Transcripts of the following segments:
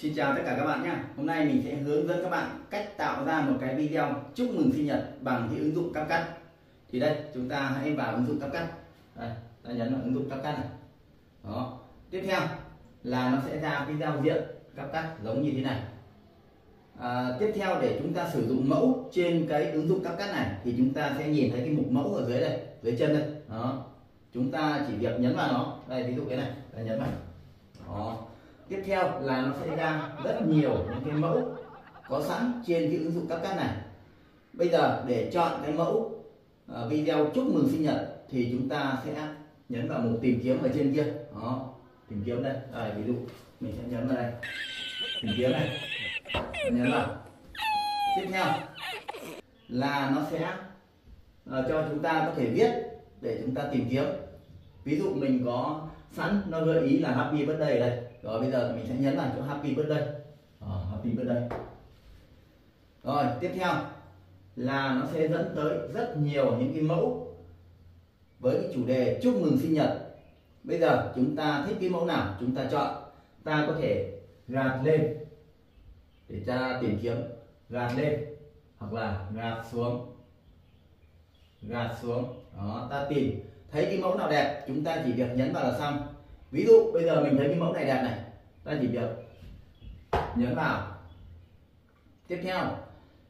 Xin chào tất cả các bạn nhé. Hôm nay mình sẽ hướng dẫn các bạn cách tạo ra một cái video chúc mừng sinh nhật bằng cái ứng dụng CapCut. Thì đây, chúng ta hãy vào ứng dụng CapCut. Đây, ta nhấn vào ứng dụng CapCut này. Đó. Tiếp theo là nó sẽ ra cái giao diện CapCut giống như thế này. À, tiếp theo để chúng ta sử dụng mẫu trên cái ứng dụng CapCut này thì chúng ta sẽ nhìn thấy cái mục mẫu ở dưới đây, dưới chân đây. Đó. Chúng ta chỉ việc nhấn vào nó. Đây ví dụ cái này, ta nhấn vào. Đó tiếp theo là nó sẽ ra rất nhiều những cái mẫu có sẵn trên cái ứng dụng CapCut này. Bây giờ để chọn cái mẫu ờ, video chúc mừng sinh nhật thì chúng ta sẽ nhấn vào mục tìm kiếm ở trên kia. Đó tìm kiếm đây. À, ví dụ mình sẽ nhấn vào đây. Tìm kiếm này. Nhấn vào. Tiếp theo là nó sẽ uh, cho chúng ta có thể viết để chúng ta tìm kiếm. Ví dụ mình có sẵn nó gợi ý là happy birthday đây rồi bây giờ mình sẽ nhấn vào chỗ happy birthday. Đó, happy birthday. Rồi tiếp theo là nó sẽ dẫn tới rất nhiều những cái mẫu với cái chủ đề chúc mừng sinh nhật. Bây giờ chúng ta thích cái mẫu nào chúng ta chọn? Ta có thể gạt lên để ta tìm kiếm. Gạt lên hoặc là gạt xuống. Gạt xuống. Đó ta tìm. Thấy cái mẫu nào đẹp chúng ta chỉ việc nhấn vào là xong ví dụ bây giờ mình thấy cái mẫu này đẹp này. Ta chỉ việc nhấn vào. Tiếp theo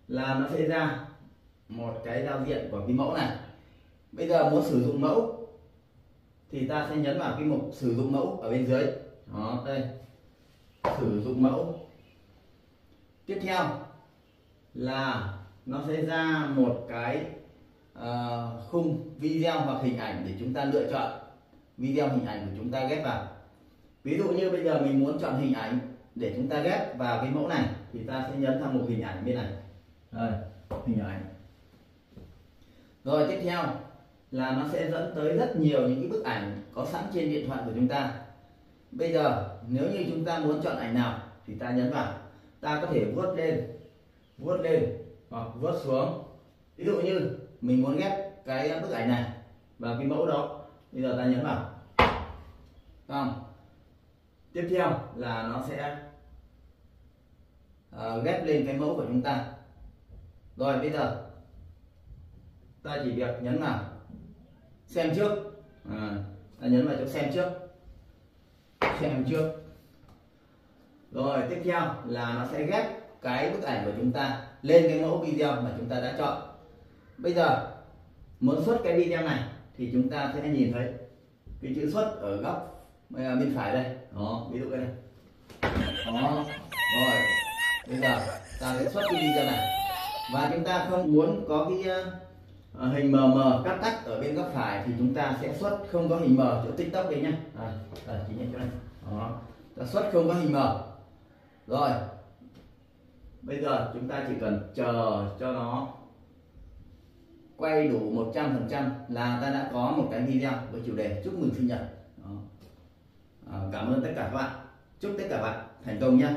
là nó sẽ ra một cái giao diện của cái mẫu này. Bây giờ muốn sử dụng mẫu thì ta sẽ nhấn vào cái mục sử dụng mẫu ở bên dưới. Đó đây. Sử dụng mẫu. Tiếp theo là nó sẽ ra một cái uh, khung video hoặc hình ảnh để chúng ta lựa chọn video hình ảnh của chúng ta ghép vào. Ví dụ như bây giờ mình muốn chọn hình ảnh để chúng ta ghép vào cái mẫu này, thì ta sẽ nhấn sang một hình ảnh bên này. Rồi hình ảnh. Rồi, tiếp theo là nó sẽ dẫn tới rất nhiều những cái bức ảnh có sẵn trên điện thoại của chúng ta. Bây giờ, nếu như chúng ta muốn chọn ảnh nào, thì ta nhấn vào. Ta có thể vuốt lên vuốt lên, hoặc vuốt xuống. Ví dụ như mình muốn ghép cái bức ảnh này vào cái mẫu đó. Bây giờ ta nhấn vào không tiếp theo là nó sẽ uh, ghép lên cái mẫu của chúng ta. Rồi bây giờ ta chỉ việc nhấn vào. Xem trước. À, ta nhấn vào chỗ xem trước. Xem trước. Rồi tiếp theo là nó sẽ ghép cái bức ảnh của chúng ta lên cái mẫu video mà chúng ta đã chọn. Bây giờ muốn xuất cái video này thì chúng ta sẽ nhìn thấy cái chữ xuất ở góc bên phải đây. Đó ví dụ cái này. Đó rồi. Bây giờ ta sẽ xuất cái video này. Và chúng ta không muốn có cái uh, hình mờ mờ cắt tắt ở bên góc phải thì chúng ta sẽ xuất không có hình mờ chỗ tiktok đây nhá. À, chỉ nhận chỗ này. Đó ta xuất không có hình mờ. Rồi. Bây giờ chúng ta chỉ cần chờ cho nó quay đủ 100% là ta đã có một cái video với chủ đề chúc mừng sinh nhật. Đó. Ờ, cảm ơn tất cả các bạn. Chúc tất cả các bạn thành công nhé.